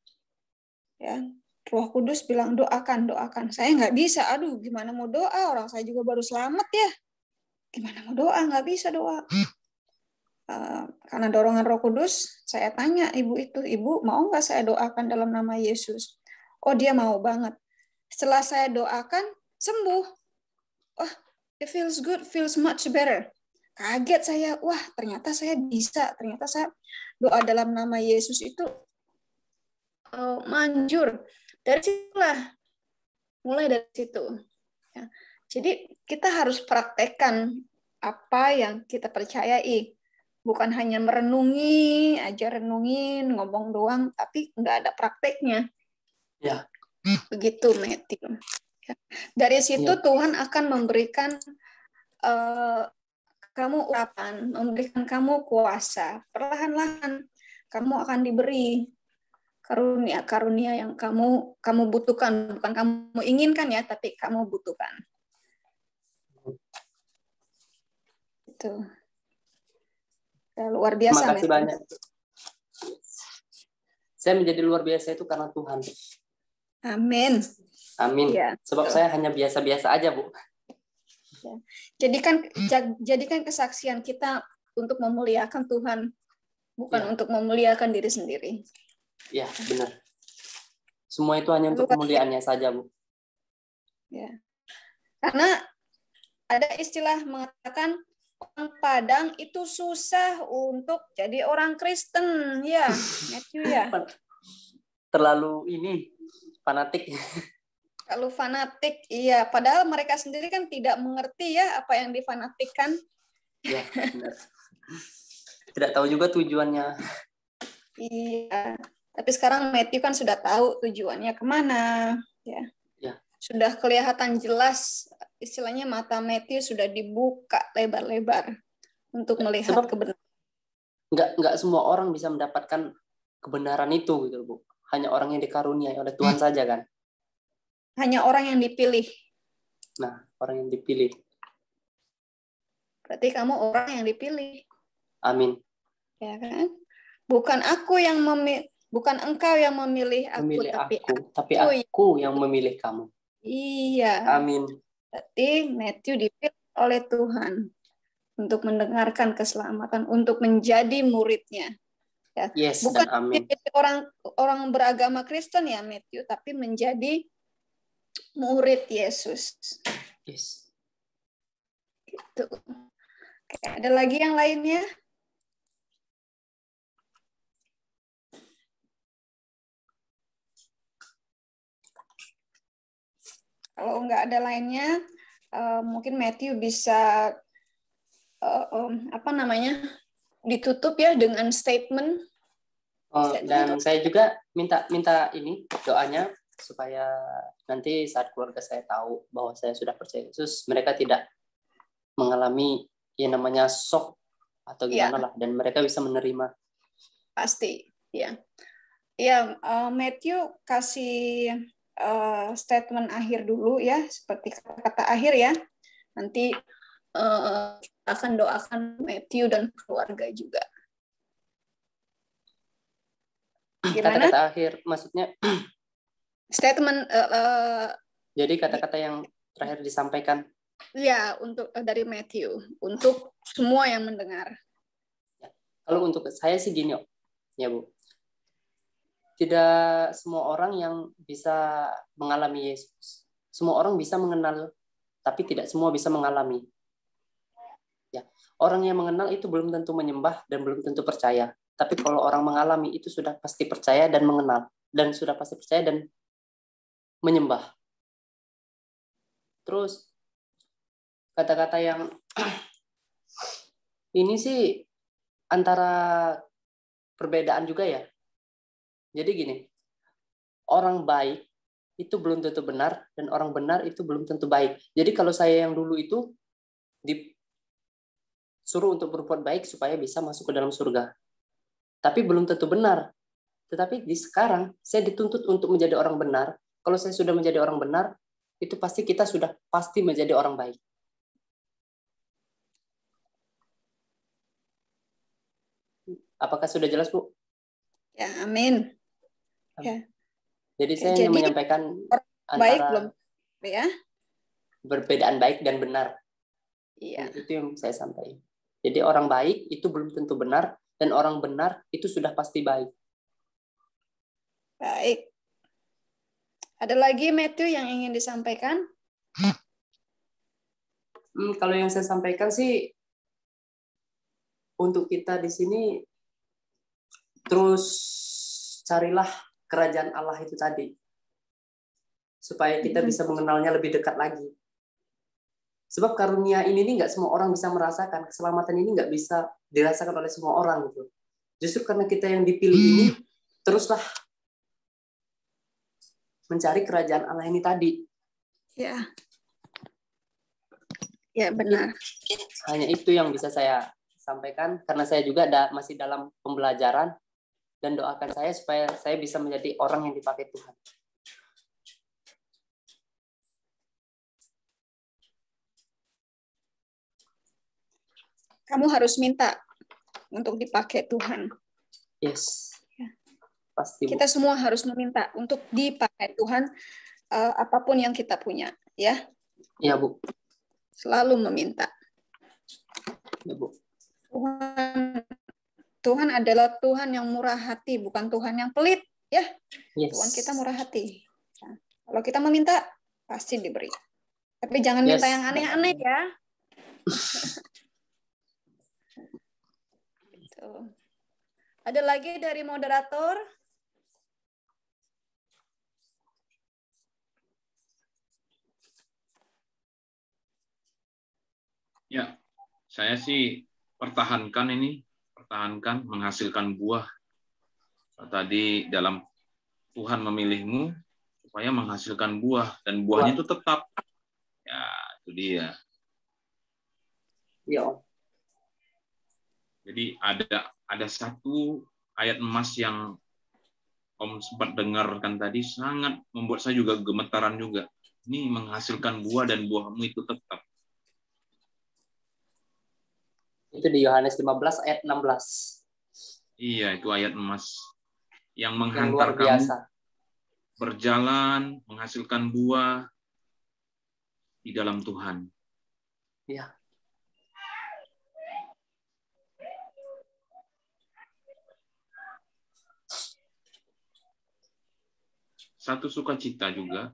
Ya Roh Kudus bilang doakan doakan. Saya nggak bisa. Aduh gimana mau doa? Orang saya juga baru selamat ya gimana mau doa nggak bisa doa uh, karena dorongan Roh Kudus, saya tanya ibu itu, ibu mau nggak saya doakan dalam nama Yesus? Oh dia mau banget. Setelah saya doakan sembuh. Wah, it feels good, feels much better. Kaget saya, wah ternyata saya bisa, ternyata saya doa dalam nama Yesus itu uh, manjur. Dari situlah, mulai dari situ. Ya. Jadi kita harus praktekkan apa yang kita percayai. Bukan hanya merenungi, aja renungin, ngomong doang, tapi nggak ada prakteknya. Ya. Begitu, Matthew. Ya. Dari situ ya. Tuhan akan memberikan uh, kamu urapan, memberikan kamu kuasa. Perlahan-lahan kamu akan diberi karunia-karunia yang kamu kamu butuhkan, bukan kamu inginkan ya, tapi kamu butuhkan. Itu. Ya, luar biasa. Terima kasih banyak. Saya menjadi luar biasa itu karena Tuhan. Amin. Amin. Ya. Sebab saya hanya biasa-biasa aja, Bu. Ya. Jadikan jadikan kesaksian kita untuk memuliakan Tuhan, bukan ya. untuk memuliakan diri sendiri. Ya, benar. Semua itu hanya untuk kemuliaannya saja, Bu. Ya. Karena ada istilah mengatakan orang Padang itu susah untuk jadi orang Kristen, ya, Matthew ya. Terlalu ini fanatik. Terlalu fanatik iya. Padahal mereka sendiri kan tidak mengerti ya apa yang difanatikkan ya benar. Tidak tahu juga tujuannya. Iya. Tapi sekarang Matthew kan sudah tahu tujuannya ke mana ya. Ya. Sudah kelihatan jelas istilahnya mata Matthew sudah dibuka lebar-lebar untuk melihat Sebab kebenaran nggak nggak semua orang bisa mendapatkan kebenaran itu gitu bu hanya orang yang dikaruniai oleh Tuhan hmm. saja kan hanya orang yang dipilih. Nah, orang yang dipilih. Berarti kamu orang yang dipilih. Amin. Ya kan? Bukan aku yang memilih, bukan engkau yang memilih aku, memilih tapi aku, tapi aku yang memilih kamu. Iya. Amin. Berarti Matthew dipilih oleh Tuhan untuk mendengarkan keselamatan, untuk menjadi muridnya. Ya. Yes, bukan dan amin. orang orang beragama Kristen ya Matthew, tapi menjadi murid Yesus. Yes. Gitu. Oke, ada lagi yang lainnya? Kalau nggak ada lainnya, uh, mungkin Matthew bisa uh, um, apa namanya ditutup ya dengan statement. Oh, dan saya juga minta minta ini doanya supaya nanti saat keluarga saya tahu bahwa saya sudah percaya Yesus, mereka tidak mengalami yang namanya shock atau iya. gimana ya. lah, dan mereka bisa menerima. Pasti, ya. Ya, uh, Matthew kasih uh, statement akhir dulu ya, seperti kata-kata akhir ya. Nanti uh, akan doakan Matthew dan keluarga juga. Kata-kata akhir, maksudnya statement uh, uh, jadi kata-kata yang terakhir disampaikan ya untuk uh, dari Matthew untuk semua yang mendengar ya. kalau untuk saya sih gini ya bu tidak semua orang yang bisa mengalami Yesus semua orang bisa mengenal tapi tidak semua bisa mengalami ya orang yang mengenal itu belum tentu menyembah dan belum tentu percaya tapi kalau orang mengalami itu sudah pasti percaya dan mengenal dan sudah pasti percaya dan menyembah. Terus kata-kata yang ini sih antara perbedaan juga ya. Jadi gini, orang baik itu belum tentu benar dan orang benar itu belum tentu baik. Jadi kalau saya yang dulu itu disuruh untuk berbuat baik supaya bisa masuk ke dalam surga. Tapi belum tentu benar. Tetapi di sekarang saya dituntut untuk menjadi orang benar kalau saya sudah menjadi orang benar, itu pasti kita sudah pasti menjadi orang baik. Apakah sudah jelas, Bu? Ya, amin. Ya. Jadi saya Jadi, ingin menyampaikan baik belum ya? Perbedaan baik dan benar. Iya. Itu yang saya sampaikan. Jadi orang baik itu belum tentu benar dan orang benar itu sudah pasti baik. Baik. Ada lagi Matthew yang ingin disampaikan? Hmm, kalau yang saya sampaikan sih untuk kita di sini terus carilah kerajaan Allah itu tadi supaya kita bisa mengenalnya lebih dekat lagi. Sebab karunia ini nih nggak semua orang bisa merasakan keselamatan ini nggak bisa dirasakan oleh semua orang gitu. Justru karena kita yang dipilih ini teruslah mencari kerajaan Allah ini tadi. Ya. Ya, benar. Hanya itu yang bisa saya sampaikan karena saya juga masih dalam pembelajaran dan doakan saya supaya saya bisa menjadi orang yang dipakai Tuhan. Kamu harus minta untuk dipakai Tuhan. Yes. Pasti. Bu. Kita semua harus meminta untuk dipakai Tuhan uh, apa pun yang kita punya, ya. Iya, Bu. Selalu meminta. Ya, Bu. Tuhan Tuhan adalah Tuhan yang murah hati, bukan Tuhan yang pelit, ya. Yes. Tuhan kita murah hati. Nah, kalau kita meminta, pasti diberi. Tapi jangan Yes. minta yang aneh-aneh ya. Gitu. Ada lagi dari moderator? Ya, saya sih pertahankan ini, pertahankan menghasilkan buah. Tadi dalam Tuhan memilihmu supaya menghasilkan buah dan buahnya itu tetap. Ya, itu dia. Ya. Jadi ada ada satu ayat emas yang Om sempat dengarkan tadi sangat membuat saya juga gemetaran juga. Ini menghasilkan buah dan buahmu itu tetap. Itu di Yohanes 15 ayat 16. Iya, itu ayat emas yang Yang menghantar kamu biasa. berjalan, menghasilkan buah di dalam Tuhan. Ya. Satu sukacita juga,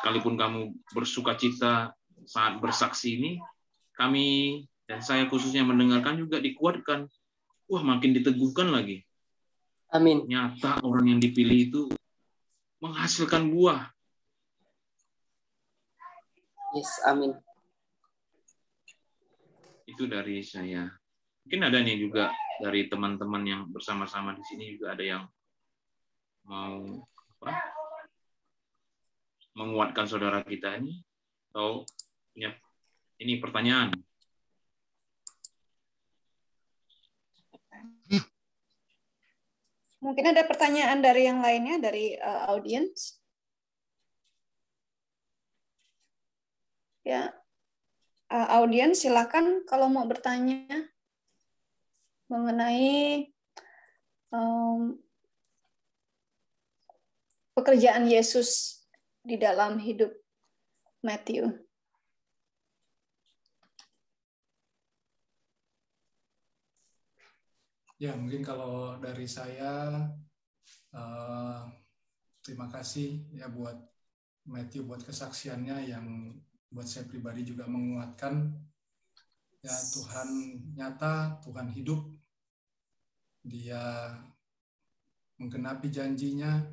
sekalipun kamu bersukacita saat bersaksi ini, kami dan saya khususnya mendengarkan juga dikuatkan. Wah, makin diteguhkan lagi. Amin. Nyata orang yang dipilih itu menghasilkan buah. Yes, amin. Itu dari saya. Mungkin ada nih juga dari teman-teman yang bersama-sama di sini juga ada yang mau apa? menguatkan saudara kita ini atau punya ini pertanyaan. Mungkin ada pertanyaan dari yang lainnya dari uh, audiens. Ya, uh, audiens silakan kalau mau bertanya mengenai um, pekerjaan Yesus di dalam hidup Matthew. Ya, mungkin kalau dari saya eh, terima kasih ya buat Matthew buat kesaksiannya yang buat saya pribadi juga menguatkan ya Tuhan nyata, Tuhan hidup. Dia menggenapi janjinya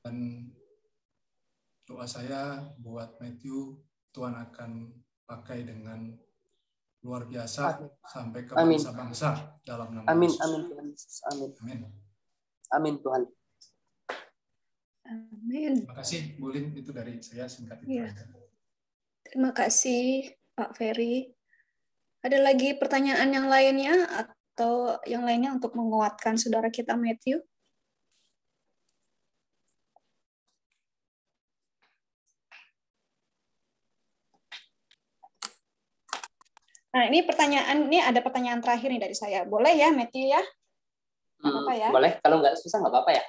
dan doa saya buat Matthew Tuhan akan pakai dengan luar biasa Amin. sampai ke Amin. bangsa-bangsa dalam nama Amin, Yesus. amin Yesus. Amin. Amin. Amin Tuhan. Amin. Terima kasih, Bu Lin. Itu dari saya singkat itu aja. Terima kasih Pak Ferry. Ada lagi pertanyaan yang lainnya atau yang lainnya untuk menguatkan saudara kita Matthew? Nah, ini pertanyaan ini ada pertanyaan terakhir nih dari saya. Boleh ya, Matthew ya? Nggak apa-apa ya? Hmm, Boleh, kalau nggak susah nggak apa-apa ya.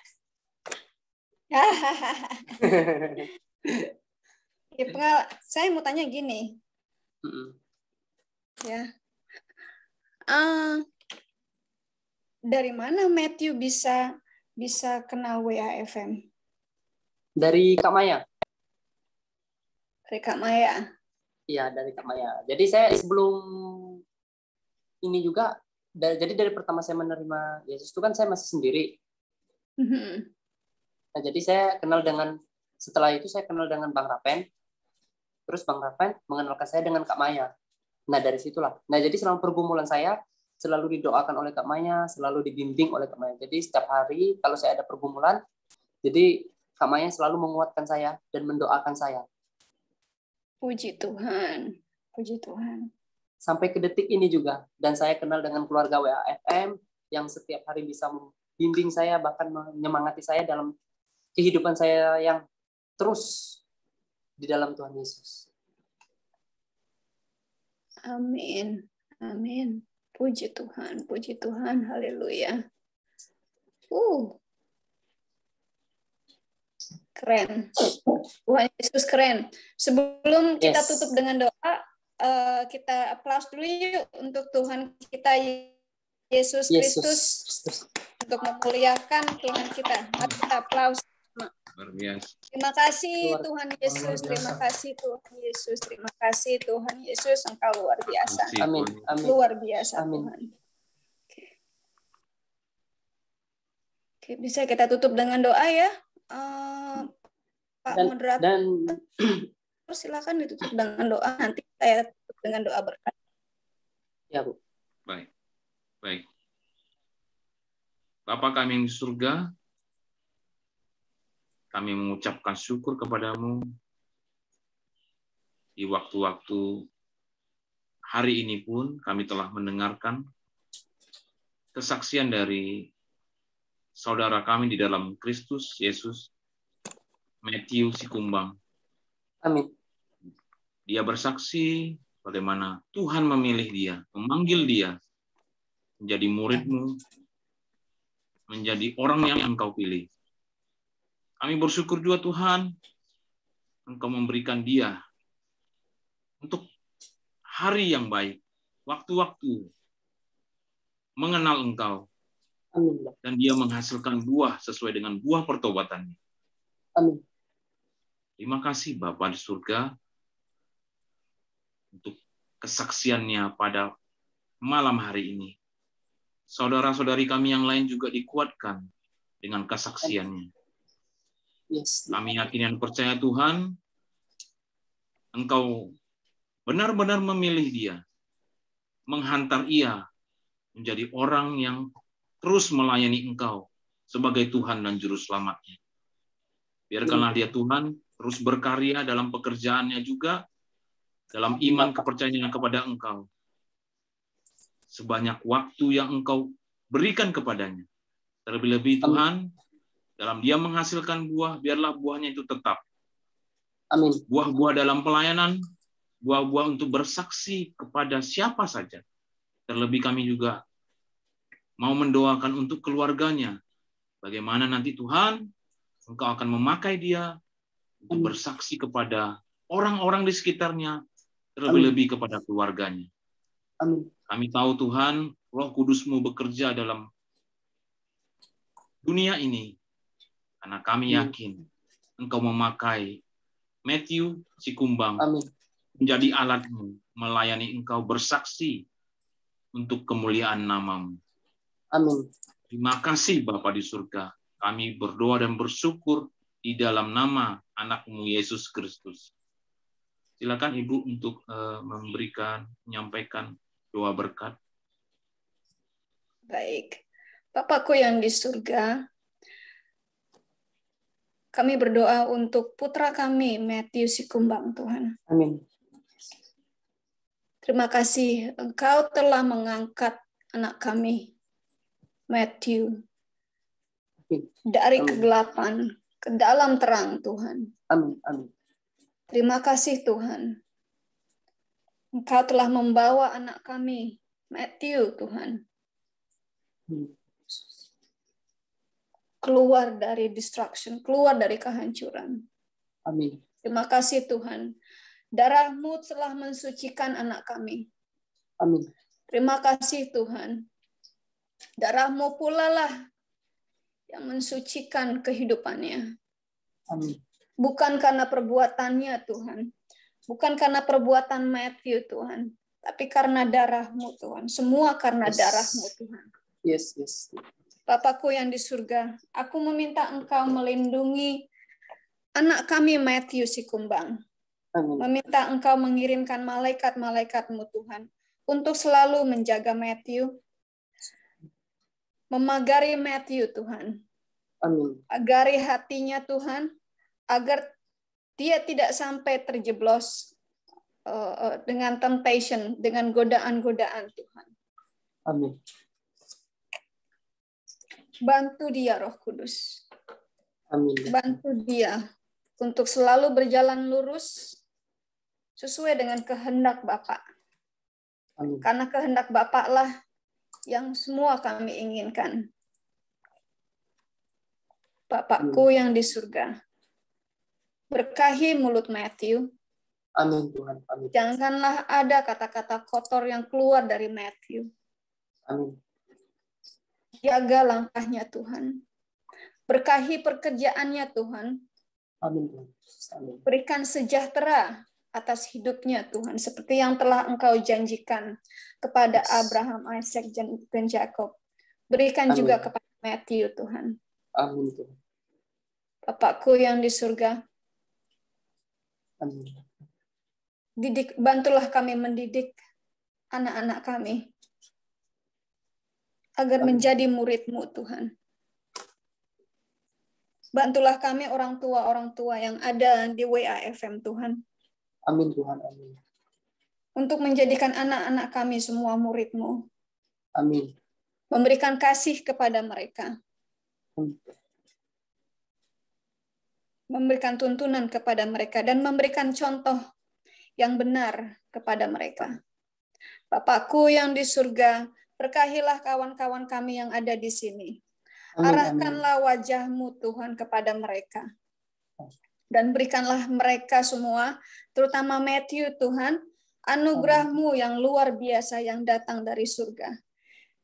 Ya, pengal- saya mau tanya gini, Mm-mm. ya. Uh, dari mana Matthew bisa bisa kenal WAFM? Dari Kak Maya. Dari Kak Maya. Iya, dari Kak Maya. Jadi saya sebelum ini juga jadi dari pertama saya menerima Yesus itu kan saya masih sendiri. Mm-hmm. Nah, jadi saya kenal dengan setelah itu saya kenal dengan Bang Rapen. Terus Bang Rapen mengenalkan saya dengan Kak Maya. Nah, dari situlah. Nah, jadi selama pergumulan saya selalu didoakan oleh Kak Maya, selalu dibimbing oleh Kak Maya. Jadi setiap hari kalau saya ada pergumulan, jadi Kak Maya selalu menguatkan saya dan mendoakan saya. Puji Tuhan, puji Tuhan. Sampai ke detik ini juga, dan saya kenal dengan keluarga WAFM yang setiap hari bisa membimbing saya, bahkan menyemangati saya dalam kehidupan saya yang terus di dalam Tuhan Yesus. Amin. Amin. Puji Tuhan, puji Tuhan, haleluya. Uh. Keren. Tuhan Yesus keren. Sebelum kita yes. tutup dengan doa, uh, kita aplaus dulu yuk untuk Tuhan kita Yesus, Kristus untuk memuliakan Tuhan kita. Mari kita aplaus. Terima kasih Tuhan Yesus, terima kasih Tuhan Yesus, terima kasih Tuhan Yesus, Engkau luar biasa. Amin. Amin. Luar biasa Amin. Tuhan. Oke. Oke, bisa kita tutup dengan doa ya. Uh, Pak dan, moderator. Dan silakan ditutup dengan doa. Nanti saya tutup dengan doa berkat. Ya, Bu. Baik. Baik. Bapak kami yang di surga, kami mengucapkan syukur kepadamu di waktu-waktu hari ini pun kami telah mendengarkan kesaksian dari saudara kami di dalam Kristus Yesus, Matthew Sikumbang. Amin. Dia bersaksi bagaimana Tuhan memilih dia, memanggil dia menjadi muridmu, menjadi orang yang engkau pilih. Kami bersyukur juga Tuhan, Engkau memberikan dia untuk hari yang baik, waktu-waktu mengenal Engkau, dan dia menghasilkan buah sesuai dengan buah pertobatannya. Amin. Terima kasih Bapak di surga untuk kesaksiannya pada malam hari ini. Saudara-saudari kami yang lain juga dikuatkan dengan kesaksiannya. Yes. Kami yakin dan percaya Tuhan, Engkau benar-benar memilih dia, menghantar ia menjadi orang yang terus melayani Engkau sebagai Tuhan dan Juru Selamatnya. Biarkanlah dia Tuhan terus berkarya dalam pekerjaannya juga, dalam iman kepercayaan kepada Engkau. Sebanyak waktu yang Engkau berikan kepadanya. Terlebih-lebih Tuhan, dalam dia menghasilkan buah, biarlah buahnya itu tetap. Amin. Buah-buah dalam pelayanan, buah-buah untuk bersaksi kepada siapa saja. Terlebih kami juga mau mendoakan untuk keluarganya. Bagaimana nanti Tuhan, Engkau akan memakai dia untuk bersaksi kepada orang-orang di sekitarnya, terlebih-lebih kepada keluarganya. Amin. Kami tahu Tuhan, Roh Kudusmu bekerja dalam dunia ini karena kami yakin engkau memakai Matthew si kumbang Amin. menjadi alatmu melayani engkau bersaksi untuk kemuliaan namamu. Amin. Terima kasih Bapa di surga. Kami berdoa dan bersyukur di dalam nama anakmu Yesus Kristus. Silakan Ibu untuk uh, memberikan, menyampaikan doa berkat. Baik. Bapakku yang di surga, kami berdoa untuk putra kami, Matthew Sikumbang, Tuhan. Amin. Terima kasih Engkau telah mengangkat anak kami, Matthew, dari Amin. kegelapan ke dalam terang, Tuhan. Amin. Amin. Terima kasih Tuhan. Engkau telah membawa anak kami, Matthew, Tuhan. Amin keluar dari destruction, keluar dari kehancuran. Amin. Terima kasih Tuhan. Darahmu telah mensucikan anak kami. Amin. Terima kasih Tuhan. Darahmu pula lah yang mensucikan kehidupannya. Amin. Bukan karena perbuatannya Tuhan. Bukan karena perbuatan Matthew Tuhan. Tapi karena darahmu Tuhan. Semua karena Yes. darahmu Tuhan. Yes, yes. Bapakku yang di surga, aku meminta engkau melindungi anak kami Matthew si kumbang. Amin. Meminta engkau mengirimkan malaikat-malaikatmu Tuhan untuk selalu menjaga Matthew, memagari Matthew Tuhan, Amin. agari hatinya Tuhan, agar dia tidak sampai terjeblos uh, dengan temptation, dengan godaan-godaan Tuhan. Amin. Bantu dia Roh Kudus. Amin. bantu dia untuk selalu berjalan lurus sesuai dengan kehendak Bapak. Amin. Karena kehendak Bapak lah yang semua kami inginkan. Bapakku yang di surga, berkahi mulut Matthew. Amin Tuhan. Amin. Janganlah ada kata-kata kotor yang keluar dari Matthew. Amin. Jaga langkahnya Tuhan. Berkahi pekerjaannya Tuhan. Amin Tuhan. Amin. berikan sejahtera atas hidupnya Tuhan seperti yang telah Engkau janjikan kepada Yes. Abraham, Isaac dan Jacob. Berikan Amin. juga kepada Matthew Tuhan. Amin Tuhan. Bapakku yang di surga, Amin. didik bantulah kami mendidik anak-anak kami agar Amin. menjadi muridmu Tuhan. Bantulah kami orang tua-orang tua yang ada di WAFM Tuhan. Amin Tuhan. Amin. Untuk menjadikan anak-anak kami semua muridmu. Amin. memberikan kasih kepada mereka, Amin. memberikan tuntunan kepada mereka, dan memberikan contoh yang benar kepada mereka. Bapakku yang di surga, berkahilah kawan-kawan kami yang ada di sini. Amin. Amin. Arahkanlah wajahmu Tuhan kepada mereka. Dan berikanlah mereka semua, terutama Matthew Tuhan, anugerahmu yang luar biasa yang datang dari surga.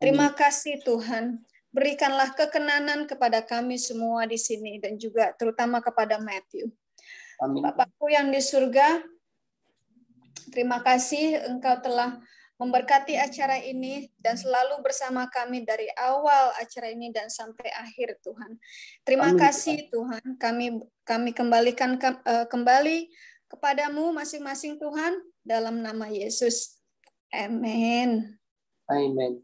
Terima kasih Tuhan. Berikanlah kekenanan kepada kami semua di sini dan juga terutama kepada Matthew. Amin. Bapakku yang di surga, terima kasih Engkau telah memberkati acara ini dan selalu bersama kami dari awal acara ini dan sampai akhir Tuhan. Terima Amin, kasih Tuhan. Kami kami kembalikan ke- eh, kembali kepadamu masing-masing Tuhan dalam nama Yesus. Amin. Amin.